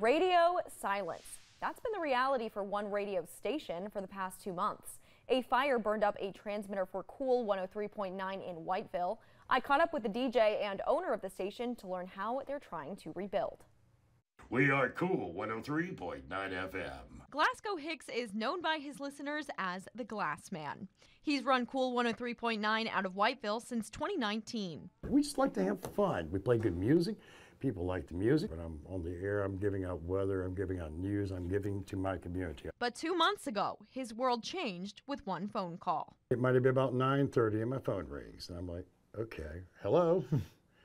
Radio silence. That's been the reality for one radio station for the past two months. A fire burned up a transmitter for Cool 103.9 in Whiteville. I caught up with the DJ and owner of the station to learn how they're trying to rebuild. We are Cool 103.9 FM. Glasgow Hicks is known by his listeners as the Glass Man. He's run Cool 103.9 out of Whiteville since 2019. We just like to have fun. We play good music. People like the music. When I'm on the air, I'm giving out weather, I'm giving out news, I'm giving to my community. But two months ago, his world changed with one phone call. It might have been about 9.30 and my phone rings. And I'm like, okay, hello?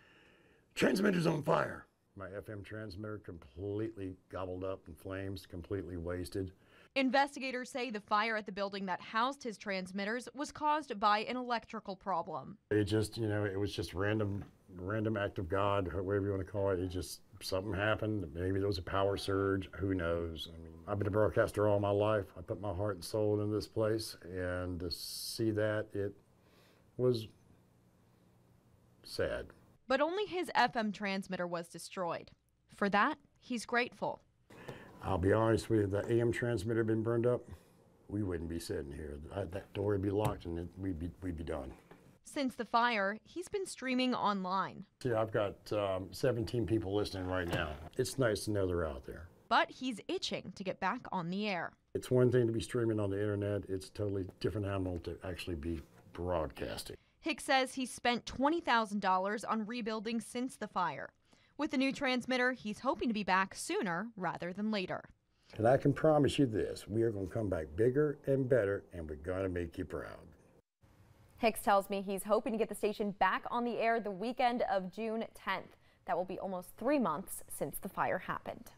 Transmitter's on fire. My FM transmitter completely gobbled up in flames, completely wasted. Investigators say the fire at the building that housed his transmitters was caused by an electrical problem. It just, you know, it was just random, random act of God, whatever you want to call it. It just, something happened. Maybe there was a power surge. Who knows? I mean, I've been a broadcaster all my life. I put my heart and soul into this place, and to see that, it was sad. But only his FM transmitter was destroyed. For that, he's grateful. I'll be honest with you, the AM transmitter had been burned up, we wouldn't be sitting here. That door would be locked and we'd be, we'd be done. Since the fire, he's been streaming online. See, I've got um, 17 people listening right now. It's nice to know they're out there. But he's itching to get back on the air. It's one thing to be streaming on the internet, it's a totally different animal to actually be broadcasting. Hicks says he spent $20,000 on rebuilding since the fire. With the new transmitter, he's hoping to be back sooner rather than later. And I can promise you this we are going to come back bigger and better, and we're going to make you proud. Hicks tells me he's hoping to get the station back on the air the weekend of June 10th. That will be almost three months since the fire happened.